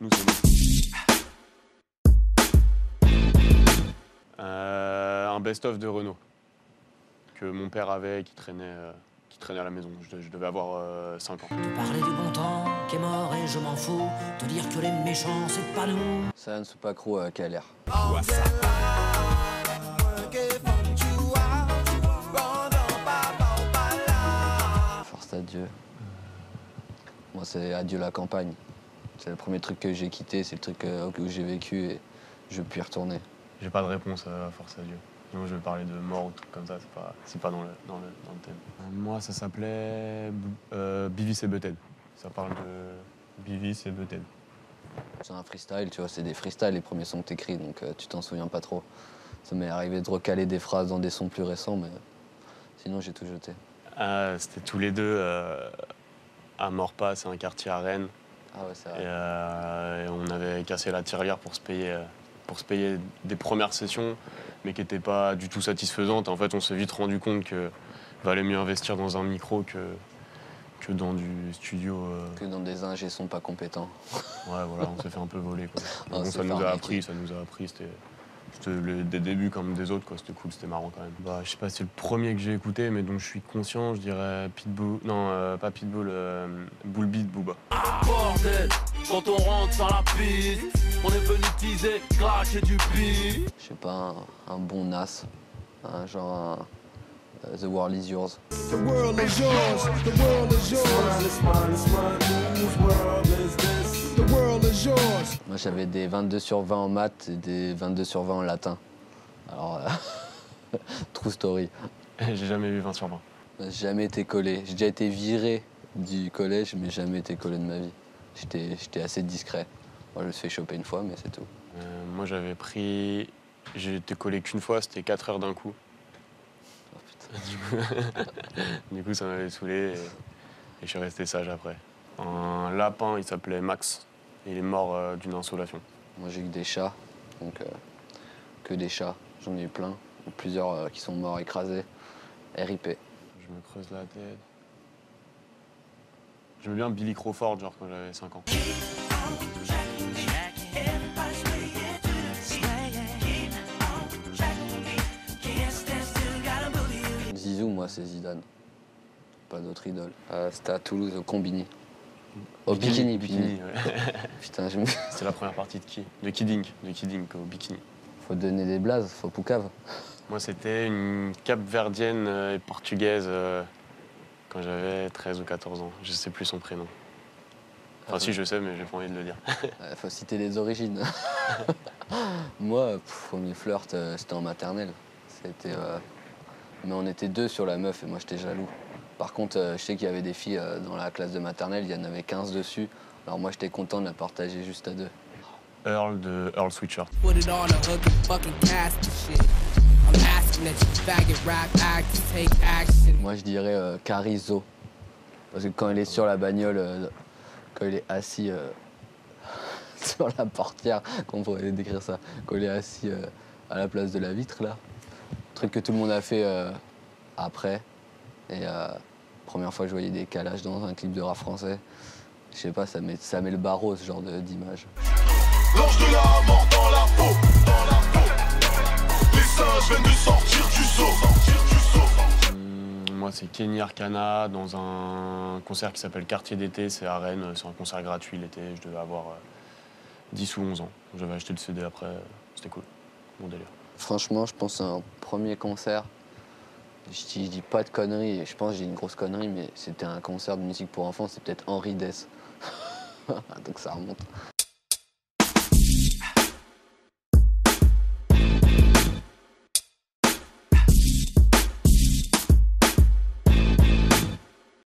Nous. Euh, un best-of de Renault que mon père avait et qui traînait, euh, qui traînait à la maison. Je, je devais avoir 5 ans. Te parler du bon temps qui est mort et je m'en fous. Te dire que les méchants, c'est pas nous. Sayan Supakro à KLR. Force à Dieu. Moi, c'est Adieu la campagne. C'est le premier truc que j'ai quitté, c'est le truc euh, où j'ai vécu et je veux plus y retourner. J'ai pas de réponse à force à Dieu. Sinon, je vais parler de mort ou trucs comme ça, c'est pas, c'est pas dans, le, dans, le, dans le thème. Euh, Moi, ça s'appelait euh, Bivis et Butted. Ça parle de Bivis et Butted. C'est un freestyle, tu vois, c'est des freestyles les premiers sons que t'écris, donc euh, tu t'en souviens pas trop. Ça m'est arrivé de recaler des phrases dans des sons plus récents, mais sinon j'ai tout jeté. Ah, C'était tous les deux euh, à Morpas, c'est un quartier à Rennes. Ah ouais, c'est Et, vrai. euh, et on avait cassé la tirelire pour se payer, pour se payer des premières sessions, mais qui n'étaient pas du tout satisfaisantes. En fait, on s'est vite rendu compte que valait mieux investir dans un micro que, que dans du studio. euh, Que dans des ingés sont pas compétents. Ouais, voilà, on s'est fait un peu voler. Quoi. Ah, Bon, c'est ça nous a appris, ça nous a appris. C'était le- des débuts comme des autres, quoi. C'était cool, c'était marrant quand même. Bah, je sais pas si c'est le premier que j'ai écouté, mais dont je suis conscient, je dirais Pitbull. Non, euh, pas Pitbull, euh, Bull Beat Booba. Bordel, quand on rentre sur la piste, on est venu teaser, cracher du beat. Je sais pas, un, un bon Nas, un genre un, euh, The World Is Yours. The world is yours. The world is yours. The world is yours. Moi j'avais des 22 sur 20 en maths et des 22 sur 20 en latin. Alors, euh, true story. j'ai jamais vu 20 sur 20. J'ai jamais été collé. J'ai déjà été viré du collège, mais jamais été collé de ma vie. J'étais j'étais assez discret. Moi, je me suis fait choper une fois, mais c'est tout. Euh, moi, j'avais pris. J'ai été collé qu'une fois, c'était 4 heures d'un coup. Oh, putain. Du coup, du coup, ça m'avait saoulé et, et je suis resté sage après. Un lapin, il s'appelait Max. Il est mort euh, d'une insolation. Moi, j'ai eu des chats, donc euh, que des chats. J'en ai eu plein, plusieurs euh, qui sont morts écrasés. RIP. Je me creuse la tête. J'aimais bien Billy Crawford, genre quand j'avais 5 ans. Zizou, moi, c'est Zidane. Pas d'autre idole. C'était à Toulouse, au Combini. Au Bikini, Bikini. ouais. Putain, je me- C'était la première partie de qui De Kidding. De Kidding, au Bikini. faut donner des blazes, faut poucave. Moi, c'était une capverdienne euh, et portugaise euh, quand j'avais 13 ou 14 ans. Je sais plus son prénom. Enfin, Ah, si, je sais, mais j'ai pas envie de le dire. Faut citer les origines. moi, pff, premier flirt, euh, c'était en maternelle. C'était. euh, Mais on était deux sur la meuf et moi j'étais jaloux. Par contre, euh, je sais qu'il y avait des filles euh, dans la classe de maternelle, il y en avait 15 dessus. Alors moi j'étais content de la partager juste à deux. Earl de Earl Sweatshirt. Moi je dirais euh, Carizo. Parce que quand il est sur la bagnole, euh, quand il est assis euh, sur la portière, qu'on pourrait décrire ça, quand il est assis euh, à la place de la vitre là, truc que tout le monde a fait euh, après. Et euh, première fois que je voyais des calages dans un clip de rap français, je sais pas, ça met, ça met le barreau ce genre de- d'image. L'ange de la mort dans la peau, dans la peau. Les singes viennent de sortir du zoo. Hum, Moi, c'est Kenny Arcana dans un concert qui s'appelle Quartier d'été. C'est à Rennes. C'est un concert gratuit l'été. Je devais avoir euh, 10 ou 11 ans. J'avais acheté le CD après. C'était cool. Bon délire. Franchement, je pense à un premier concert. Je dis, pas de conneries, je pense que j'ai une grosse connerie, mais c'était un concert de musique pour enfants, c'est peut-être Henri Dess. Donc ça remonte.